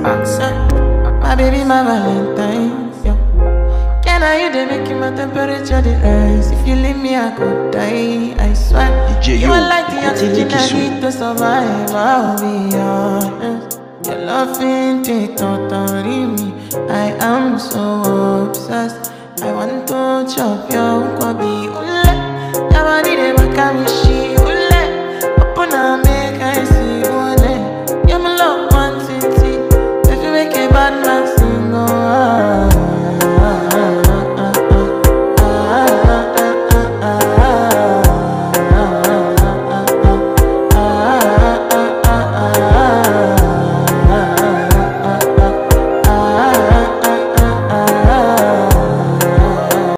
My baby, my Valentine's. Yo. Can I you they make my temperature the rise? If you leave me, I could die. I swear. DJ, you are like the oxygen I need to survive. I'll be honest. Your love ain't totally me. I am so obsessed. I want to chop your kobe.